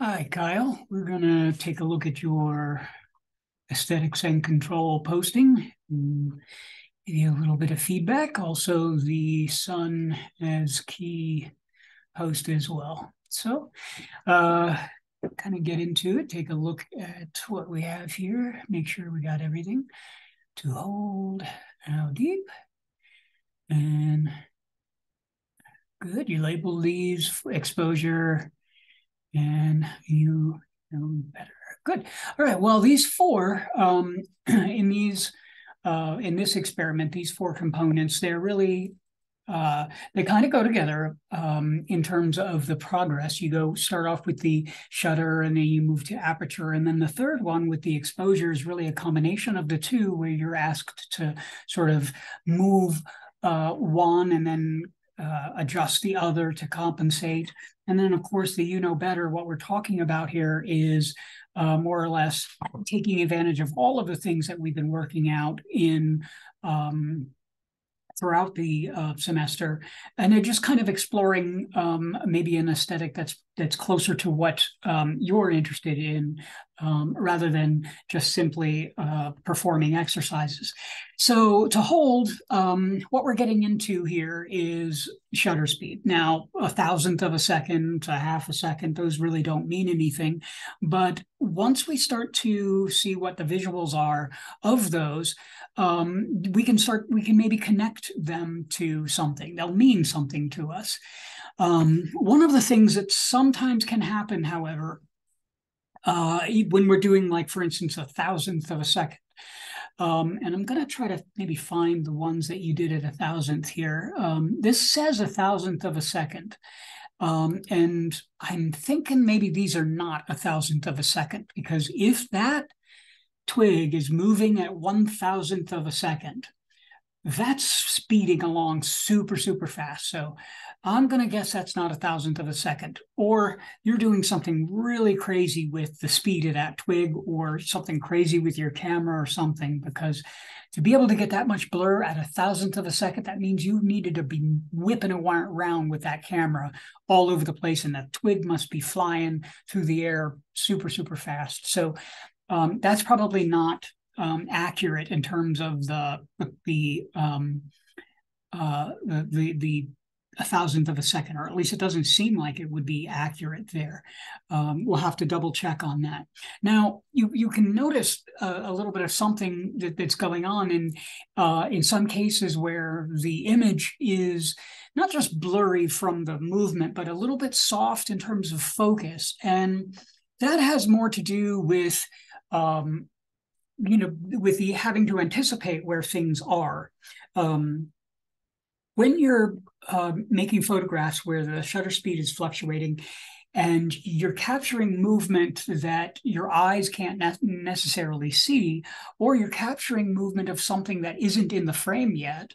Hi, Kyle. We're going to take a look at your aesthetics and control posting. Give you a little bit of feedback. Also, the sun as key post as well. So, uh, kind of get into it. Take a look at what we have here. Make sure we got everything to hold. How deep? And good. You label these exposure and you know better. Good. All right. Well, these four um, in these uh, in this experiment, these four components, they're really uh, they kind of go together um, in terms of the progress. You go start off with the shutter, and then you move to aperture, and then the third one with the exposure is really a combination of the two, where you're asked to sort of move uh, one and then uh, adjust the other to compensate. And then, of course, the you know better, what we're talking about here is uh, more or less taking advantage of all of the things that we've been working out in um, throughout the uh, semester, and they're just kind of exploring um, maybe an aesthetic that's that's closer to what um, you're interested in, um, rather than just simply uh, performing exercises. So to hold, um, what we're getting into here is shutter speed. Now, a thousandth of a second, a half a second, those really don't mean anything. But once we start to see what the visuals are of those, um, we can start, we can maybe connect them to something. They'll mean something to us. Um, one of the things that sometimes can happen, however, uh, when we're doing, like, for instance, a thousandth of a second, um, and I'm going to try to maybe find the ones that you did at a thousandth here. Um, this says a thousandth of a second. Um, and I'm thinking maybe these are not a thousandth of a second because if that twig is moving at one thousandth of a second, that's speeding along super, super fast. So I'm going to guess that's not a thousandth of a second. Or you're doing something really crazy with the speed of that twig or something crazy with your camera or something, because to be able to get that much blur at a thousandth of a second, that means you needed to be whipping around with that camera all over the place. And that twig must be flying through the air super, super fast. So um, that's probably not um, accurate in terms of the the um, uh, the the a thousandth of a second, or at least it doesn't seem like it would be accurate there. Um, we'll have to double check on that. Now, you you can notice a, a little bit of something that, that's going on in uh, in some cases where the image is not just blurry from the movement, but a little bit soft in terms of focus, and that has more to do with um, you know, with the having to anticipate where things are. Um, when you're uh, making photographs where the shutter speed is fluctuating and you're capturing movement that your eyes can't ne- necessarily see, or you're capturing movement of something that isn't in the frame yet,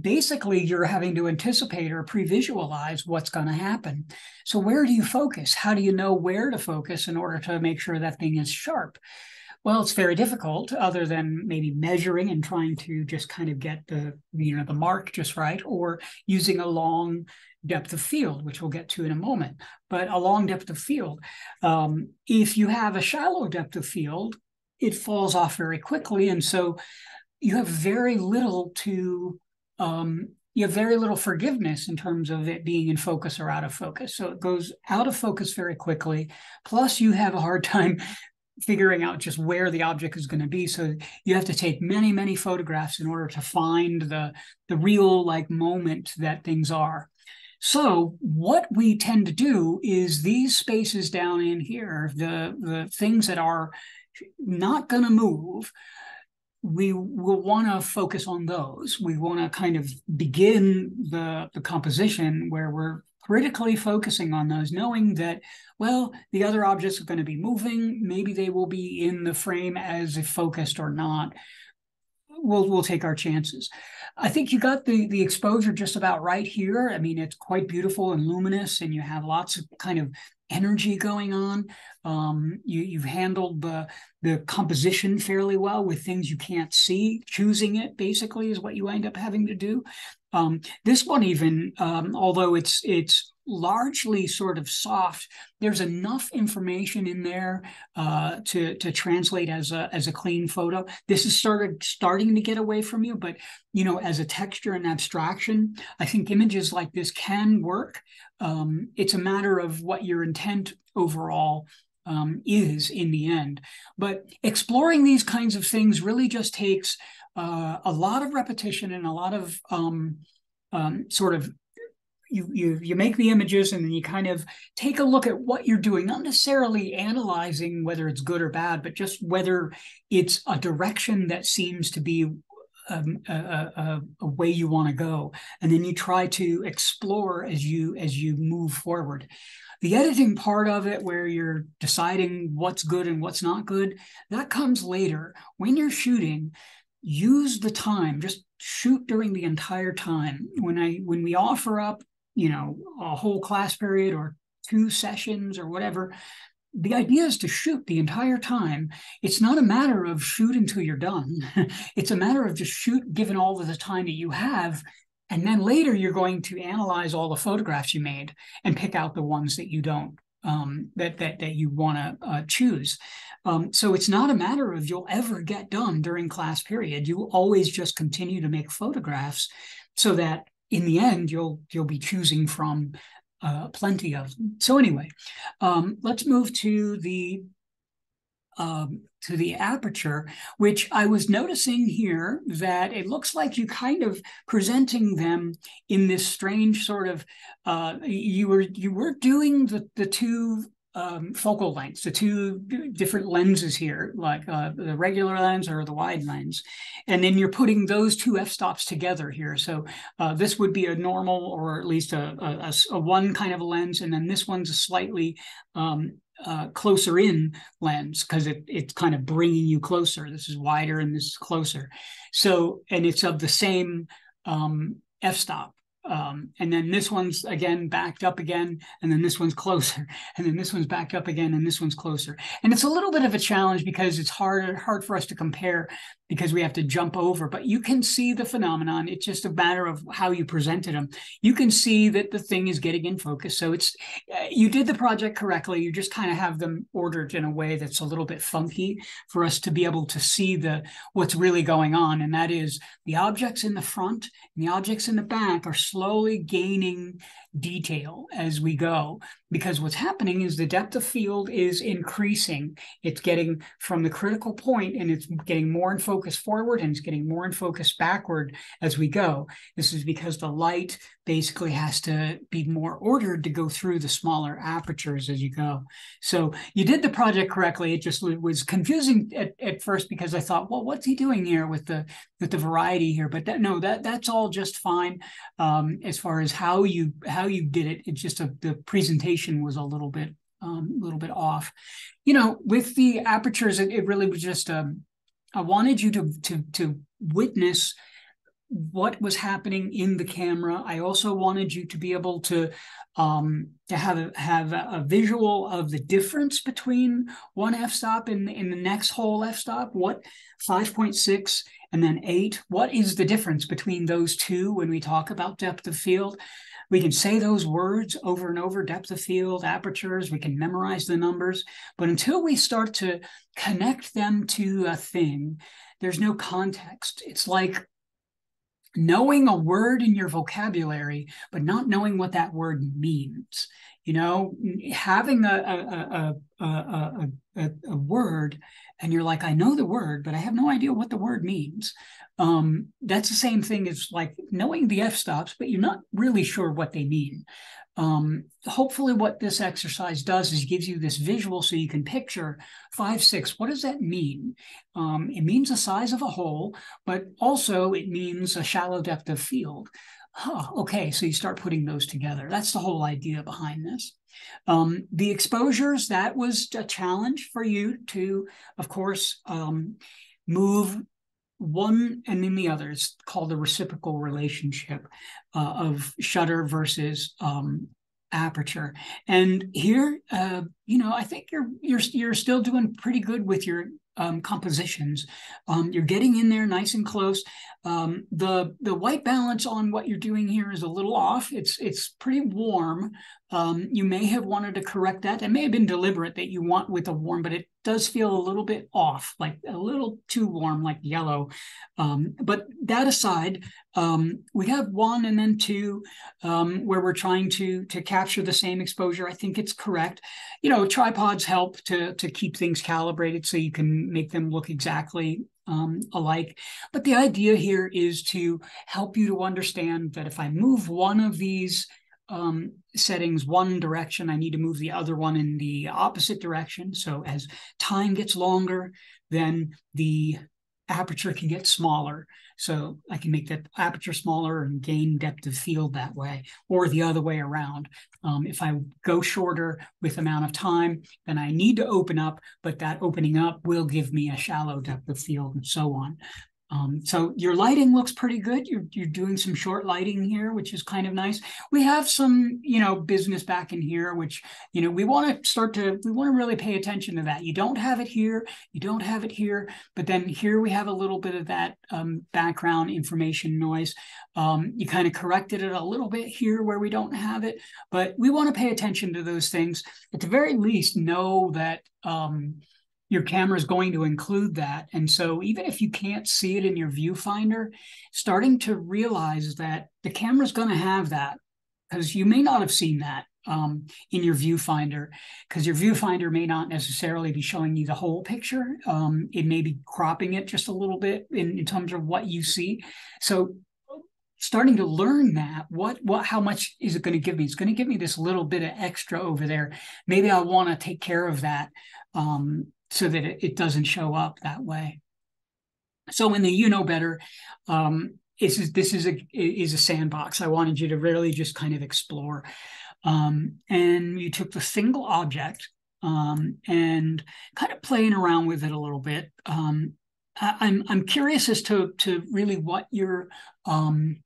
basically you're having to anticipate or pre-visualize what's going to happen. So where do you focus? How do you know where to focus in order to make sure that thing is sharp well, it's very difficult, other than maybe measuring and trying to just kind of get the you know the mark just right, or using a long depth of field, which we'll get to in a moment. But a long depth of field, um, if you have a shallow depth of field, it falls off very quickly, and so you have very little to um, you have very little forgiveness in terms of it being in focus or out of focus. So it goes out of focus very quickly. Plus, you have a hard time figuring out just where the object is going to be. So you have to take many, many photographs in order to find the, the real like moment that things are. So what we tend to do is these spaces down in here, the, the things that are not going to move, we will want to focus on those. We want to kind of begin the, the composition where we're critically focusing on those, knowing that, well, the other objects are going to be moving. Maybe they will be in the frame as if focused or not. We'll we'll take our chances. I think you got the the exposure just about right here. I mean, it's quite beautiful and luminous, and you have lots of kind of energy going on. Um, you, you've handled the the composition fairly well with things you can't see. Choosing it basically is what you end up having to do. Um, this one even, um, although it's it's largely sort of soft. There's enough information in there uh, to to translate as a as a clean photo. This is started starting to get away from you, but you know, as a texture and abstraction, I think images like this can work. Um, it's a matter of what your intent overall um, is in the end. But exploring these kinds of things really just takes uh, a lot of repetition and a lot of um, um, sort of you you you make the images and then you kind of take a look at what you're doing not necessarily analyzing whether it's good or bad but just whether it's a direction that seems to be um, a, a, a, way you want to go. And then you try to explore as you as you move forward. The editing part of it where you're deciding what's good and what's not good that comes later. When you're shooting use the time. Just shoot during the entire time. When i when we offer up you know a whole class period or two sessions or whatever the idea is to shoot the entire time it's not a matter of shoot until you're done it's a matter of just shoot given all of the time that you have and then later you're going to analyze all the photographs you made and pick out the ones that you don't um, that that that you want to uh, choose. Um, so it's not a matter of you'll ever get done during class period. You always just continue to make photographs, so that in the end you'll you'll be choosing from uh, plenty of them. So anyway, um, let's move to the um, to the aperture, which I was noticing here that it looks like you kind of presenting them in this strange sort of uh, you were you were doing the the two um, focal lengths, the two different lenses here, like uh, the regular lens or the wide lens, and then you're putting those two f-stops together here. So uh, this would be a normal or at least a, a, a, one kind of a lens, and then this one's a slightly um, uh, closer in lens because it, it's kind of bringing you closer. This is wider and this is closer. So, and it's of the same um, f-stop. Um, and then this one's again backed up again, and then this one's closer, and then this one's backed up again, and this one's closer. And it's a little bit of a challenge because it's hard hard for us to compare because we have to jump over. But you can see the phenomenon. It's just a matter of how you presented them. You can see that the thing is getting in focus. So it's uh, you did the project correctly. You just kind of have them ordered in a way that's a little bit funky for us to be able to see the what's really going on, and that is the objects in the front and the objects in the back are gaining detail as we go because what's happening is the depth of field is increasing. It's getting from the critical point and it's getting more in focus forward and it's getting more in focus backward as we go. This is because the light basically has to be more ordered to go through the smaller apertures as you go. So you did the project correctly. It just was confusing at, at first because i thought well what's he doing here with the with the variety here? But that, no that that's all just fine um, as far as how you how you did it it's just a, the presentation was a little bit um, a little bit off you know with the apertures it, it really was just um, i wanted you to to to witness what was happening in the camera. I also wanted you to be able to um, to have a, have a, visual of the difference between one f-stop and, in the next whole f-stop. What 5.6 and then 8, what is the difference between those two when we talk about depth of field? We can say those words over and over depth of field, apertures, we can memorize the numbers. But until we start to connect them to a thing, there's no context. It's like knowing a word in your vocabulary, but not knowing what that word means. You know, having a, a, a, a, a word and you're like, I know the word, but I have no idea what the word means. Um, that's the same thing as like knowing the f stops, but you're not really sure what they mean. Um, hopefully, what this exercise does is gives you this visual so you can picture five, six. What does that mean? Um, it means the size of a hole, but also it means a shallow depth of field. Huh, okay, so you start putting those together. That's the whole idea behind this. Um, the exposures, that was a challenge for you to, of course, um, move one and then the other is called the reciprocal relationship uh, of shutter versus um, aperture. And here, uh, you know, I think you're you're you're still doing pretty good with your um, compositions. Um, you're getting in there nice and close. Um, the the white balance on what you're doing here is a little off. It's it's pretty warm, Um, you may have wanted to correct that. It may have been deliberate that you want with a warm, but it does feel a little bit off, like a little too warm, like yellow. Um, but that aside, um, we have one and then two um, where we're trying to to capture the same exposure. I think it's correct. You know, tripods help to to keep things calibrated so you can make them look exactly um, alike. But the idea here is to help you to understand that if I move one of these um, settings one direction, I need to move the other one in the opposite direction. So as time gets longer, then the aperture can get smaller. So I can make that aperture smaller and gain depth of field that way, or the other way around. Um, if I go shorter with amount of time, then I need to open up, but that opening up will give me a shallow depth of field and so on. Um, so your lighting looks pretty good. You're, you're doing some short lighting here, which is kind of nice. We have some, you know, business back in here, which, you know, we want to start to, we want to really pay attention to that. You don't have it here, you don't have it here, but then here we have a little bit of that um, background information noise. Um, you kind of corrected it a little bit here where we don't have it, but we want to pay attention to those things. At the very least, know that, um, your camera is going to include that. And so even if you can't see it in your viewfinder, starting to realize that the camera is going to have that because you may not have seen that um, in your viewfinder because your viewfinder may not necessarily be showing you the whole picture. Um, it may be cropping it just a little bit in, in terms of what you see. So starting to learn that what what how much is it going to give me it's going to give me this little bit of extra over there maybe i want to take care of that um, so that it, it doesn't show up that way. So in the you know better, um, this is this is a is a sandbox. I wanted you to really just kind of explore, um, and you took the single object um, and kind of playing around with it a little bit. Um, I, I'm I'm curious as to to really what you're um,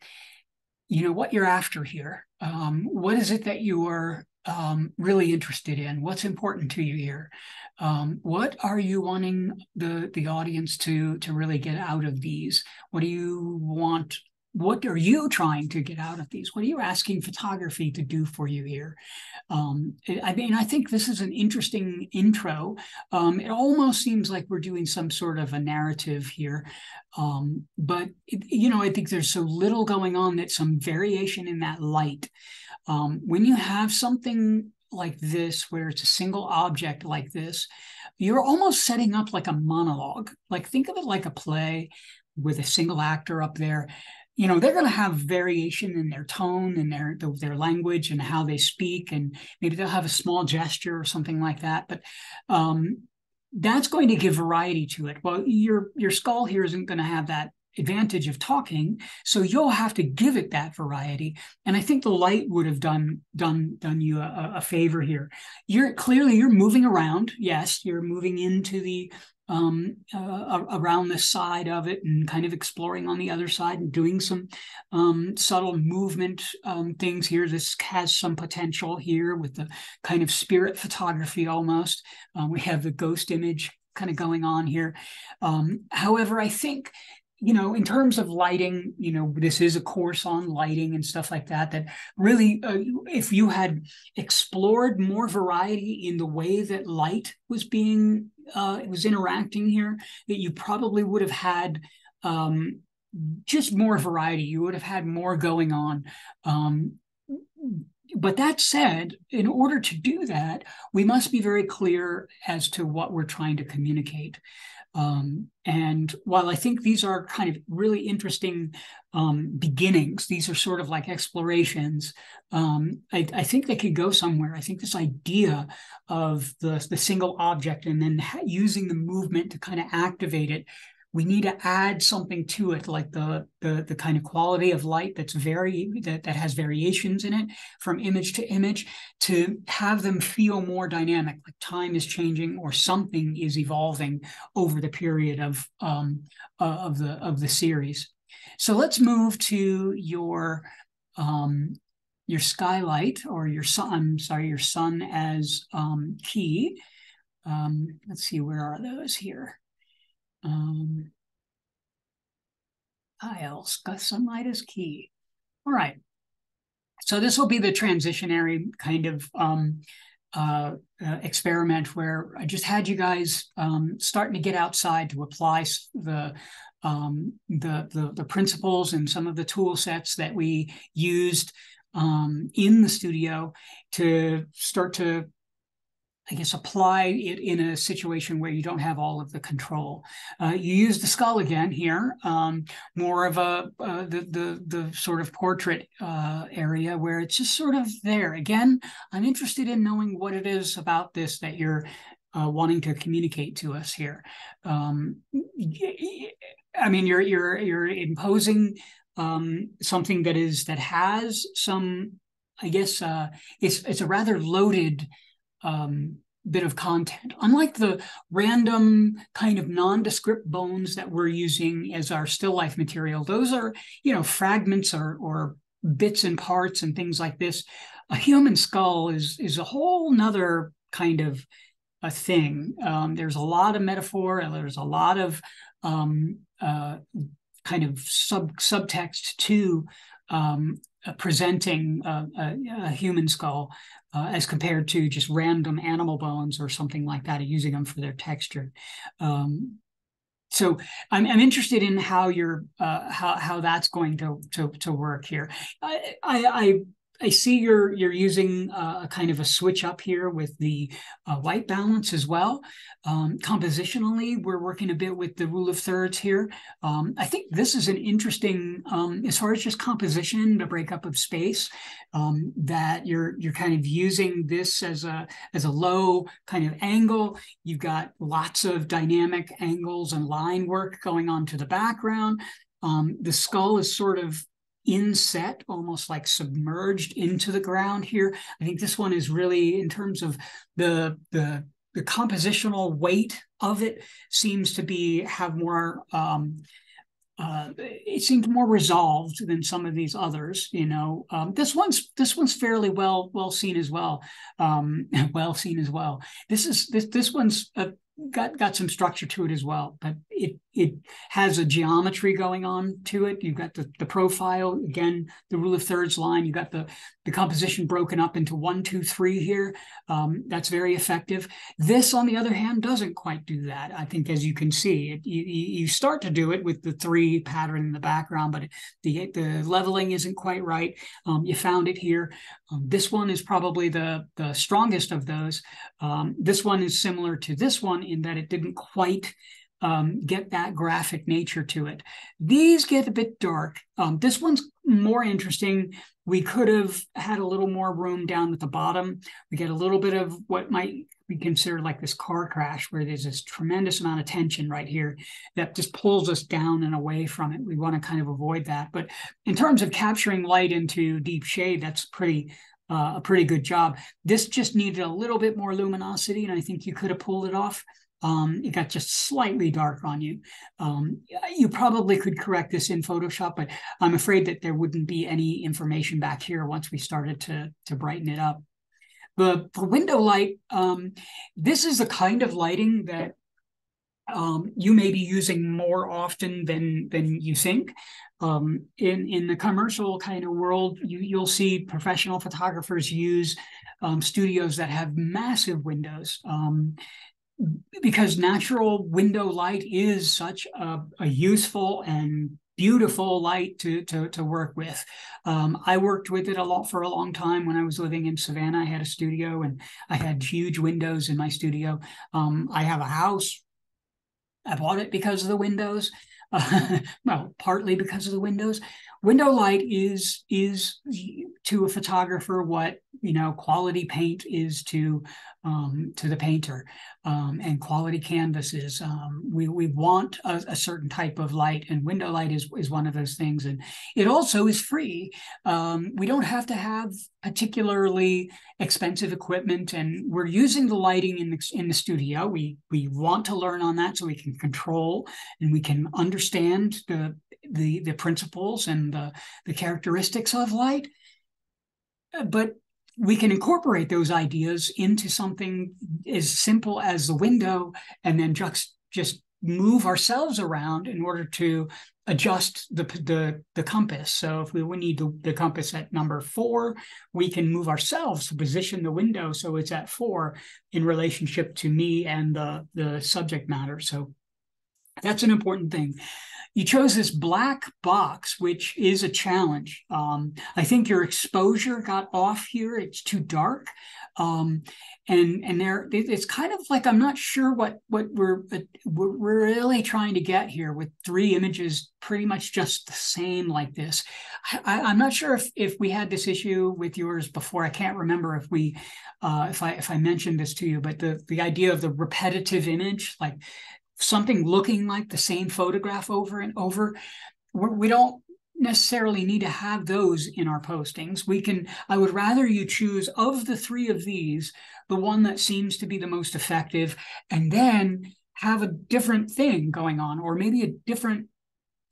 you know what you're after here. Um, what is it that you are um, really interested in? What's important to you here? Um, what are you wanting the the audience to to really get out of these? What do you want? What are you trying to get out of these? What are you asking photography to do for you here? Um, I mean, I think this is an interesting intro. Um, it almost seems like we're doing some sort of a narrative here, um, but it, you know, I think there's so little going on that some variation in that light. Um, when you have something like this, where it's a single object like this, you're almost setting up like a monologue. Like think of it like a play with a single actor up there. You know, they're going to have variation in their tone and their their language and how they speak, and maybe they'll have a small gesture or something like that. But um, that's going to give variety to it. Well, your your skull here isn't going to have that advantage of talking so you'll have to give it that variety and i think the light would have done done done you a, a favor here you're clearly you're moving around yes you're moving into the um, uh, around the side of it and kind of exploring on the other side and doing some um, subtle movement um, things here. This has some potential here with the kind of spirit photography almost. Uh, we have the ghost image kind of going on here. Um, however, I think you know, in terms of lighting, you know, this is a course on lighting and stuff like that. That really, uh, if you had explored more variety in the way that light was being, uh, was interacting here, that you probably would have had um, just more variety. You would have had more going on. Um, but that said, in order to do that, we must be very clear as to what we're trying to communicate. Um, and while I think these are kind of really interesting um, beginnings, these are sort of like explorations. Um, I, I, think they could go somewhere. I think this idea of the, the single object and then using the movement to kind of activate it we need to add something to it like the, the the kind of quality of light that's very that, that has variations in it from image to image to have them feel more dynamic like time is changing or something is evolving over the period of um, uh, of the of the series. So let's move to your um, your skylight or your sun I'm sorry your sun as um, key. Um, let's see where are those here um, tiles, sunlight is key. All right. So this will be the transitionary kind of um, uh, uh, experiment where I just had you guys um, starting to get outside to apply the, um, the, the the principles and some of the tool sets that we used um, in the studio to start to I guess, apply it in a situation where you don't have all of the control. Uh, you use the skull again here, um, more of a uh, the, the the sort of portrait uh, area where it's just sort of there. Again, I'm interested in knowing what it is about this that you're uh, wanting to communicate to us here. Um, I mean, you're you're you're imposing um, something that is that has some. I guess uh, it's it's a rather loaded um, bit of content. Unlike the random kind of nondescript bones that we're using as our still life material, those are, you know, fragments or, or bits and parts and things like this. A human skull is is a whole nother kind of a thing. Um, there's a lot of metaphor, and there's a lot of um, uh, kind of sub subtext to um, uh, presenting a, a, a, human skull uh, as compared to just random animal bones or something like that, using them for their texture. Um, so I'm, I'm, interested in how you're uh, how how that's going to to, to work here. I, I, I see you're you're using uh, a kind of a switch up here with the uh, white balance as well. Um, compositionally, we're working a bit with the rule of thirds here. Um, I think this is an interesting, um, as far as just composition, the breakup of space, um, that you're you're kind of using this as a as a low kind of angle. You've got lots of dynamic angles and line work going on to the background. Um, the skull is sort of inset, almost like submerged into the ground here. I think this one is really, in terms of the the the compositional weight of it, seems to be have more. Um, uh, it seems more resolved than some of these others. You know, um, this one's this one's fairly well well seen as well, um, well seen as well. This is this this one's a got got some structure to it as well but it it has a geometry going on to it. You've got the, the profile again the rule of thirds line. You've got the the composition broken up into one two three here. Um, that's very effective. This on the other hand doesn't quite do that i think as you can see. It, you, you start to do it with the three pattern in the background but the the leveling isn't quite right. Um, you found it here. Um, this one is probably the the strongest of those. Um, this one is similar to this one in that it didn't quite um, get that graphic nature to it. These get a bit dark. Um, this one's more interesting. We could have had a little more room down at the bottom. We get a little bit of what might be considered like this car crash, where there's this tremendous amount of tension right here that just pulls us down and away from it. We want to kind of avoid that. But in terms of capturing light into deep shade, that's pretty uh, a pretty good job. This just needed a little bit more luminosity, and I think you could have pulled it off. Um, it got just slightly dark on you. Um, you probably could correct this in Photoshop, but I'm afraid that there wouldn't be any information back here once we started to, to brighten it up. The, the window light, um, this is the kind of lighting that um, you may be using more often than than you think. Um, in in the commercial kind of world, you you'll see professional photographers use um, studios that have massive windows. Because natural window light is such a, a useful and beautiful light to to to work with. Um, I worked with it a lot for a long time when I was living in Savannah. I had a studio and I had huge windows in my studio. Um, I have a house. I bought it because of the windows. Uh, well, partly because of the windows. Window light is is to a photographer what you know quality paint is to um, to the painter um, and quality canvases. Um, we, we want a, a, certain type of light, and window light is, is one of those things. And it also is free. Um, we don't have to have particularly expensive equipment, and we're using the lighting in the, in the studio. We, we want to learn on that so we can control and we can understand the, the, the principles and the, the characteristics of light. Uh, but we can incorporate those ideas into something as simple as the window and then just just move ourselves around in order to adjust the, the the compass. So if we need the, the compass at number four, we can move ourselves to position the window so it's at four in relationship to me and the the subject matter. So that's an important thing. You chose this black box, which is a challenge. Um, I think your exposure got off here. It's too dark. Um, and and there it's kind of like I'm not sure what what we're we're really trying to get here with three images pretty much just the same like this. I, am not sure if if we had this issue with yours before. I can't remember if we uh, if I if I mentioned this to you, but the the idea of the repetitive image, like something looking like the same photograph over and over. We're, we do not necessarily need to have those in our postings. We can, I would rather you choose of the three of these, the one that seems to be the most effective, and then have a different thing going on, or maybe a different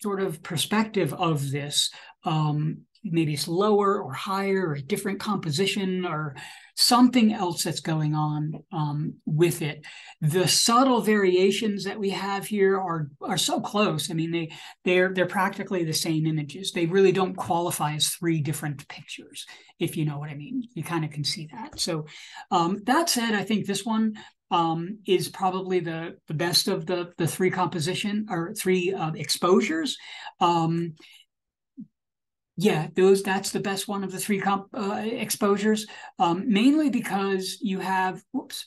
sort of perspective of this. Um, maybe it's lower or higher, or a different composition, or something else that's going on um, with it. The subtle variations that we have here are are so close. I mean, they they're they're practically the same images. They really don't qualify as three different pictures, if you know what I mean. You kind of can see that. So um, that said, I think this one um, is probably the the best of the the three composition or three uh, exposures. Um, yeah, those that's the best one of the three comp uh, exposures, um, mainly because you have whoops,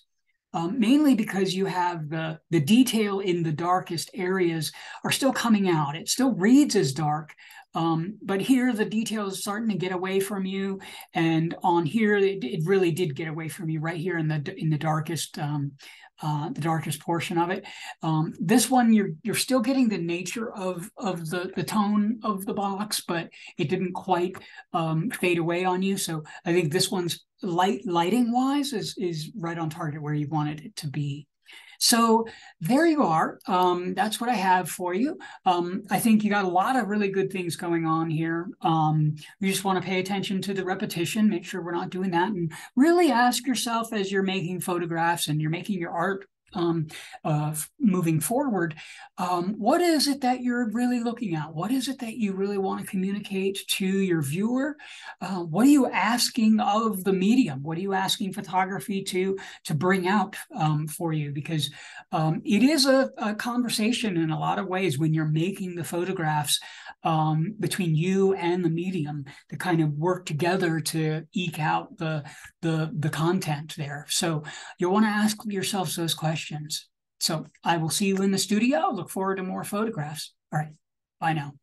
um, mainly because you have the the detail in the darkest areas are still coming out. It still reads as dark, um, but here the detail is starting to get away from you, and on here it, it really did get away from you right here in the in the darkest um, uh, the darkest portion of it. Um, this one, you're you're still getting the nature of of the the tone of the box, but it didn't quite um, fade away on you. So I think this one's light lighting wise is is right on target where you wanted it to be. So there you are. Um, that's what I have for you. Um, I think you got a lot of really good things going on here. Um, you just want to pay attention to the repetition, make sure we're not doing that, and really ask yourself as you're making photographs and you're making your art um, uh, moving forward, um, what is it that you're really looking at? What is it that you really want to communicate to your viewer? Uh, what are you asking of the medium? What are you asking photography to to bring out um, for you? Because um, it is a, a, conversation in a lot of ways when you're making the photographs um, between you and the medium to kind of work together to eke out the the the content there. So you want to ask yourselves those questions. So I will see you in the studio. Look forward to more photographs. All right. Bye now.